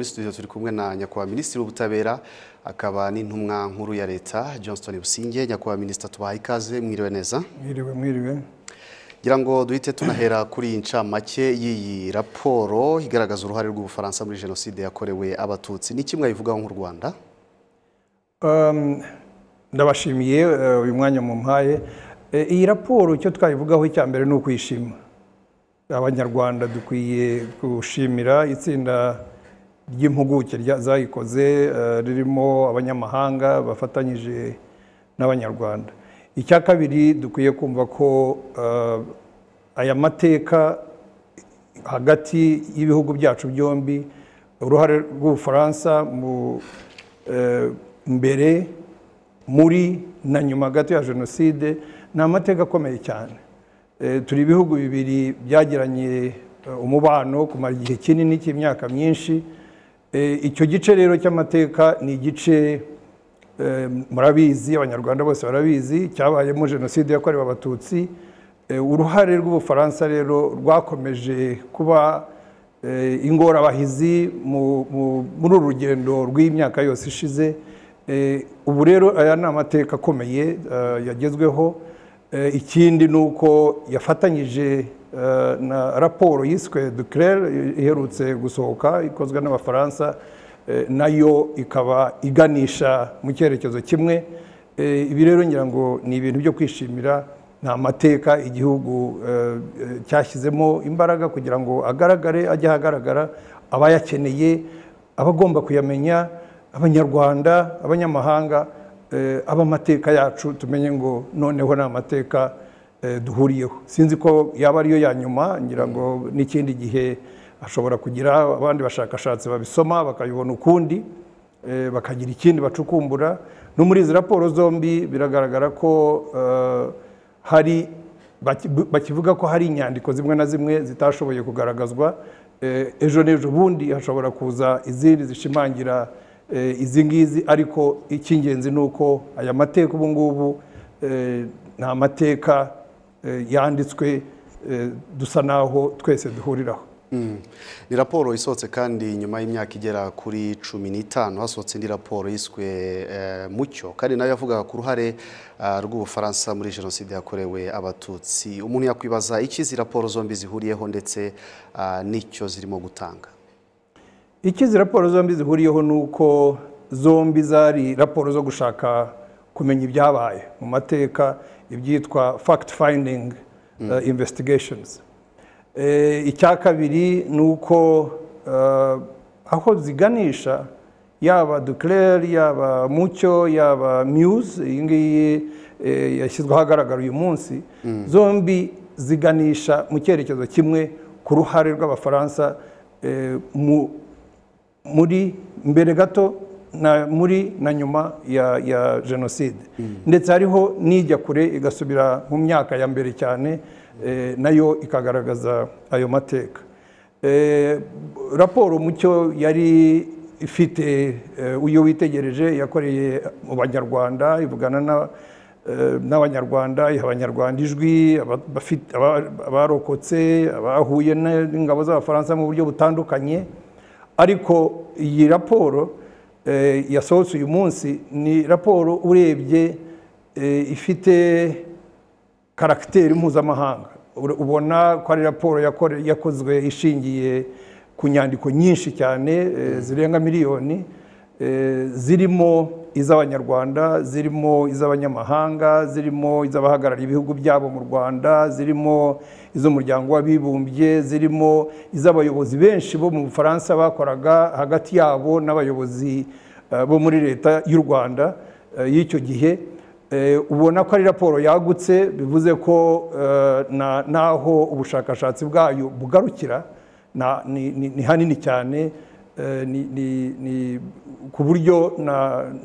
muri studio turi kumwe na nyakubahwa minisitiri w'ubutabera akaba n'intumwa nkuru ya leta johnston businge nyakubahwa minisita tubahaye ikaze mwiriwe neza? Mwiriwe mwiriwe. Ngira ngo duhite tunahera kuri iyi ncamake y'iyi raporo igaragaza uruhare rw'ubufaransa muri jenoside yakorewe abatutsi. Ni kimwe ayivugaho nk'u rwanda? Um, ndabashimiye eh, uyu mwanya mumpaye. Eh, iyi raporo icyo twayivugaho icya mbere ni ukwishima. Abanyarwanda dukwiye gushimira itsinda ry'impuguke zayikoze eh, ririmo abanyamahanga bafatanyije n'abanyarwanda. Icya kabiri dukwiye kumva ko eh, aya mateka hagati y'ibihugu byacu byombi uruhare rw'ubufaransa eh, mbere muri na nyuma gato ya jenoside ni amateka akomeye cyane. Turi ibihugu bibiri byagiranye umubano kumara igihe kinini cy'imyaka myinshi icyo gice rero cy'amateka ni igice eh, murabizi abanyarwanda bose barabizi cyabayemo jenoside yakorewe abatutsi. Eh, uruhare rw'ubufaransa rero rwakomeje kuba eh, ingorabahizi mu- mu- muri uru rugendo rw'imyaka yose ishize. Eh, ubu rero aya ni amateka akomeye eh, yagezweho. Eh, ikindi ni uko yafatanyije eh, na raporo yiswe duclare iherutse gusohoka ikozwe n'abafaransa eh, na yo ikaba iganisha mu cyerekezo kimwe. Eh, ibi rero ngira ngo ni ibintu byo kwishimira ni amateka igihugu eh, eh, cyashyizemo imbaraga kugira ngo agaragare ajye ahagaragara abayakeneye abagomba kuyamenya abanyarwanda abanyamahanga eh, abamateka yacu tumenye ngo noneho ni amateka eh, duhuriyeho. Sinzi ko yaba ariyo ya nyuma ngira ngo n'ikindi gihe hashobora kugira abandi bashakashatsi babisoma bakabibona ukundi eh, bakagira ikindi bacukumbura. No muri izi raporo zombi biragaragara ko hari baki- bakivuga ko hari inyandiko zimwe na zimwe zitashoboye kugaragazwa ejo n'ejo bundi hashobora kuza izindi zishimangira izi ngizi ariko icy'ingenzi ni uko aya mateka ubu ngubu eh, ni amateka eh, yanditswe eh, dusa naho twese duhuriraho. Mm. ni raporo isohotse kandi nyuma y'imyaka igera kuri cumi n'itanu hasohotse indi raporo yiswe eh, mucyo. Kandi na yo yavugaga ku ruhare rw'ubufaransa muri jenoside yakorewe abatutsi. Umuntu yakwibaza icyo izi raporo zombi zihuriyeho ndetse n'icyo zirimo gutanga? Icyo izi raporo zombi zihuriyeho ni uko zombi zari raporo zo gushaka kumenya ibyabaye mu mateka ibyitwa fact finding uh, investigations. Eh, icya kabiri ni uko eh, aho ziganisha yaba duclare yaba mucyo yaba muse iyi ngiyi eh, yashyizweho ahagaragara uyu munsi zombi ziganisha mu cyerekezo kimwe ku ruhare rw'abafaransa eh, mu muri mbere gato na muri na nyuma ya, ya jenoside. Ndetse hariho n'ijya kure igasubira mu myaka ya mbere cyane eh, na yo ikagaragaza ayo mateka. Eh, raporo mucyo yari ifite eh, uyo witegereje yakoreye mu banyarwanda ivugana na n'abanyarwanda iha abanyarwanda ijwi abarokotse abahuye n'ingabo z'abafaransa mu buryo butandukanye. Ariko iyi raporo eh, yasohotse uyu munsi ni raporo urebye eh, ifite karagiteri mpuzamahanga. Ubona ko ari raporo yakozwe ishingiye ku nyandiko nyinshi cyane eh, zirenga miliyoni. Zirimo iz'abanyarwanda zirimo iz'abanyamahanga zirimo iz'abahagarariye ibihugu byabo mu rwanda zirimo iz'umuryango w'abibumbye zirimo iz'abayobozi benshi bo mu bufaransa bakoraga hagati yabo n'abayobozi eh, bo muri leta y'u rwanda eh, y'icyo gihe. Eh, ubona ko ari raporo yagutse bivuze ko eh, na- n'aho ubushakashatsi bwayo bugarukira ni ni- ni hanini cyane. eh, ku buryo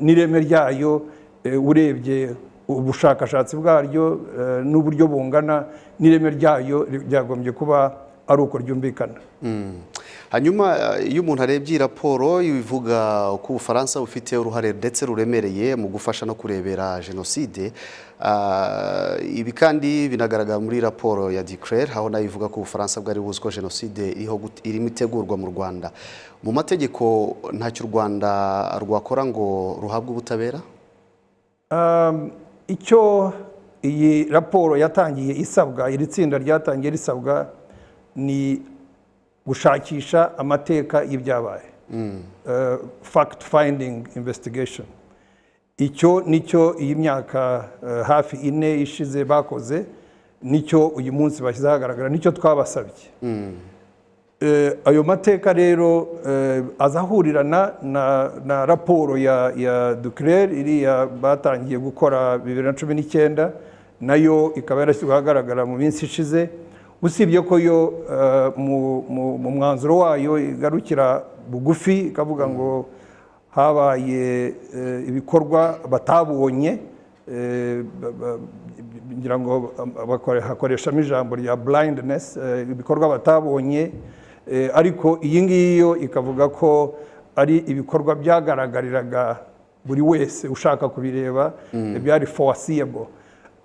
n'ireme ryayo eh, urebye ubushakashatsi bwaryo eh, n'uburyo bungana n'ireme ryayo ryagombye kuba ari uko ryumvikana hanyuma eh, iyo umuntu arebye iyi raporo ivuga ko ubufaransa bufite uruhare ndetse ruremereye mu gufasha no kurebera jenoside ah, ibi kandi binagaragara muri raporo ya declare aho na yo ivuga ko ubufaransa bwari buzi ko jenoside irimo itegurwa mu rwanda. Mu mategeko ntacyo u rwanda rwakora ngo ruhabwe ubutabera? Um, icyo iyi raporo yatangiye isabwa iri tsinda ryatangiye risabwa ni gushakisha amateka y'ibyabaye. Uh, fact finding investigation. Icyo ni cyo iyi myaka uh, hafi ine ishize bakoze ni cyo uyu munsi bashyize ahagaragara ni cyo twabasabye. Eh, ayo mateka rero eh, aza ahurirana na, na raporo ya, ya Duclair iriya batangiye gukora bibiri na cumi n'icyenda na yo ikaba yarashyizwe ahagaragara mu minsi ishize. Usibye ko yo eh, mu, mwanzuro wayo igarukira bugufi ikavuga ngo habaye eh, ibikorwa batabonye eh, ngira ngo hakoreshamo ijambo rya blindness ibikorwa batabonye ariko iyi ngiyi yo ikavuga ko ari ibikorwa byagaragariraga buri wese ushaka kubireba byari foreseeable.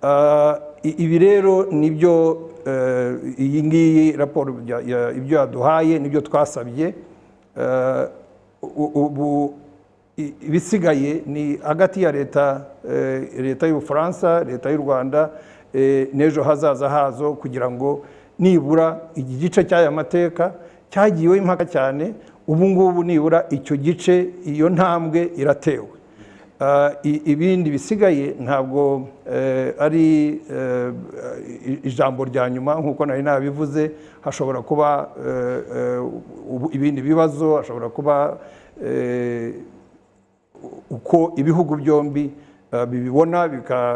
Ah, i- ibi rero ni byo eh, iyi ngiyi raporo ibyo yaduhaye ni byo twasabye. Eh, ubu ibisigaye ni hagati ya leta eh, leta y'ubufaransa leta y'u rwanda n'ejo hazaza hazo kugira ngo nibura iki gice cy'aya mateka cyagiweho impaka cyane. Ubu ngubu nibura icyo gice iyo ntambwe iratewe. Ibindi bisigaye ntabwo eh, ari eh, ijambo rya nyuma nk'uko nari nabivuze hashobora kuba eh, eh, ibindi bibazo hashobora kuba eh, uko ibihugu byombi eh, bibibona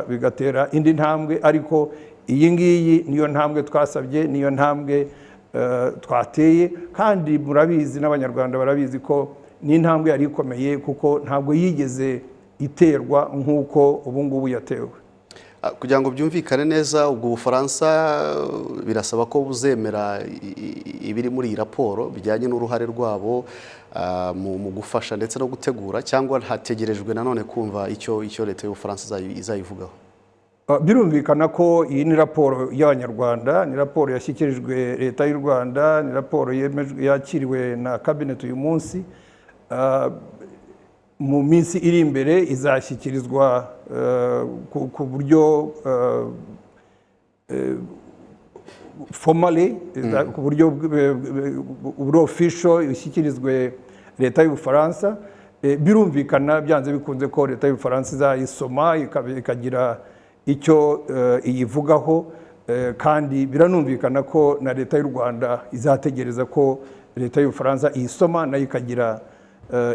bigatera indi ntambwe ariko iyi ngiyi niyo ntambwe twasabye niyo ntambwe eh, twateye. Kandi murabizi n'abanyarwanda barabizi ko ni intambwe yari ikomeye kuko ntabwo yigeze iterwa nk'uko ubu ngubu yatewe. Ah, kugira ngo byumvikane neza ubwo ubufaransa eh, birasaba ko buzemera ibiri muri iyi raporo bijyanye n'uruhare rwabo ah, mu gufasha ndetse no gutegura cyangwa hategerejwe nanone kumva icyo icyo leta y'ubufaransa izayi- izayivugaho. Uh, birumvikana ko iyi ni raporo y'abanyarwanda ni raporo yashyikirijwe leta y'u rwanda ni raporo yakiriwe na kabineti uyu munsi. Mu minsi iri imbere izashyikirizwa uh, ku- buryo uh, formally iza- ku buryo buri official ishyikirizwe leta y'ubufaransa Eh, birumvikana byanze bikunze ko leta y'ubufaransa izayisoma ikagira icyo eh, iyivugaho eh, kandi biranumvikana ko na leta y'u rwanda izategereza ko leta y'ubufaransa iyisoma na yo ikagira eh,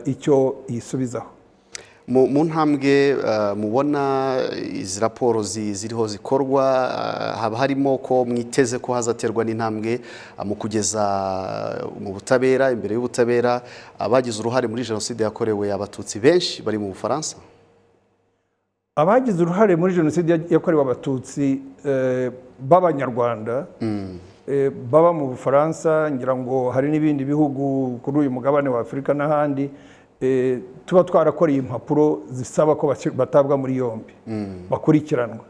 icyo iyisubizaho mu ntambwe ah, mubona izi raporo zi- ziriho zikorwa ah, haba harimo ko mwiteze ko hazaterwa n'intambwe mu kugeza mu butabera imbere y'ubutabera abagize uruhare muri jenoside yakorewe abatutsi benshi bari mu bufaransa? Abagize uruhare muri jenoside yakorewe abatutsi eh, b'abanyarwanda eh, baba mu bufaransa ngira ngo hari n'ibindi bihugu kuri uyu mugabane wa afurika n'ahandi eh, tuba twarakoreye impapuro zisaba ko batabwa muri yombi bakurikiranwa.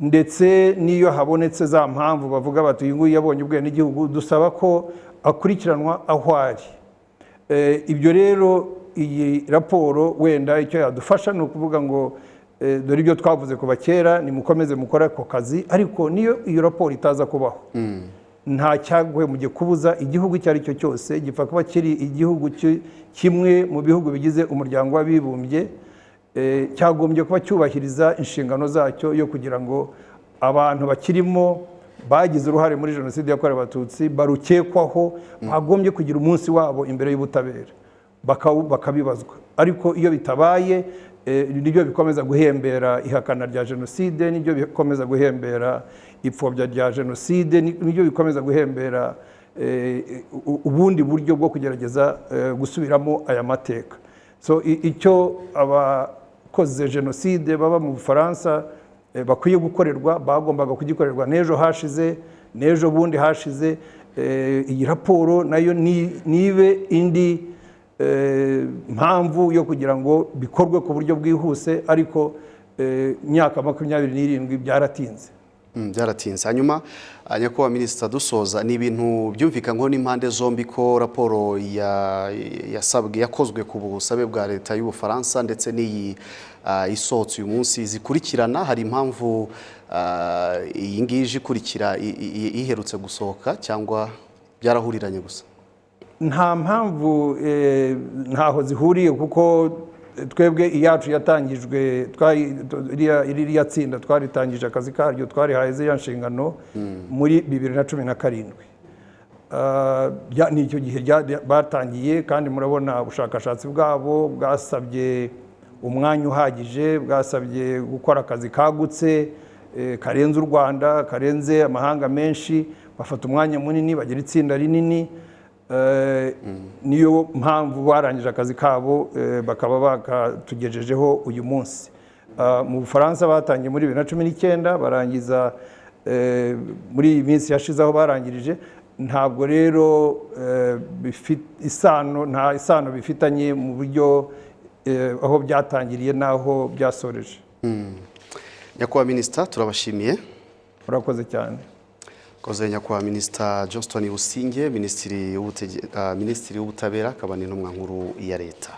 Ndetse n'iyo habonetse za mpamvu bavuga bati uyu nguyu yabonye ubwenegihugu dusaba ko akurikiranwa aho ari. Eh, ibyo rero iyi raporo wenda icyo yadufasha ni ukuvuga ngo eh, dore ibyo twavuze kuva kera nimukomeze mukore ako kazi ariko niyo iyo raporo itaza kubaho. Nta cyagwemuye kubuza igihugu icyo ari cyo cyose gipfa kuba kiri igihugu ki- kimwe mu bihugu bigize umuryango w'abibumbye eh, cyagombye kuba cyubahiriza inshingano zacyo yo kugira ngo abantu bakirimo bagize uruhare muri jenoside yakorewe abatutsi barukekwaho bagombye kugira umunsi wabo imbere y'ubutabera. Bakabibazwa. Ariko iyo bitabaye ni byo bikomeza guhembera ihakana rya jenoside ni byo bikomeza guhembera ipfobya rya jenoside ni- ni byo bikomeza guhembera eh, ubundi buryo bwo kugerageza eh, gusubiramo aya mateka. So icyo abakoze jenoside baba mu bufaransa eh, bakwiye gukorerwa bagombaga kugikorerwa n'ejo hashize n'ejo bundi hashize eh, iyi raporo na yo ni- nibe indi eh, mpamvu yo kugira ngo bikorwe ku buryo bwihuse ariko eh, imyaka makumyabiri n'irindwi byaratinze. Mm, byaratinze. Hanyuma ah, nyakubahwa minisita dusoza ni ibintu byumvikanwaho n'impande zombi ko raporo ya- yasabwe yakozwe ku busabe bwa leta y'ubufaransa ndetse n'iyi ah, isohotse uyu munsi zikurikirana. Hari impamvu ah, iyi ngiyi ikurikira iherutse gusohoka cyangwa byarahuriranye gusa? Nta mpamvu eh, ntaho zihuriye kuko twebwe iyacu yatangijwe iriya tsinda twaritangije akazi karyo twarihaye ziriya nshingano muri bibiri na cumi na karindwi. Ah, ni icyo gihe batangiye kandi murabona ubushakashatsi bwabo bwasabye umwanya uhagije bwasabye gukora akazi kagutse eh, karenze u rwanda karenze amahanga menshi bafata umwanya munini bagira itsinda rinini niyo mpamvu barangije akazi kabo eh, bakaba bakatugejejeho uyu munsi. Ah, mu bufaransa batangiye muri bibiri na cumi n'icyenda barangiza eh, muri iyi minsi yashize aho barangirije. Ntabwo rero eh, isano nta isano bifitanye mu buryo eh, aho byatangiriye n'aho byasoreje. Nyakubahwa minisita turabashimiye. Murakoze cyane. Koze nyakubahwa minisita johnston businge minisitiri w'ubutege- ah, w'ubutabera akaba n'intumwa nkuru ya leta.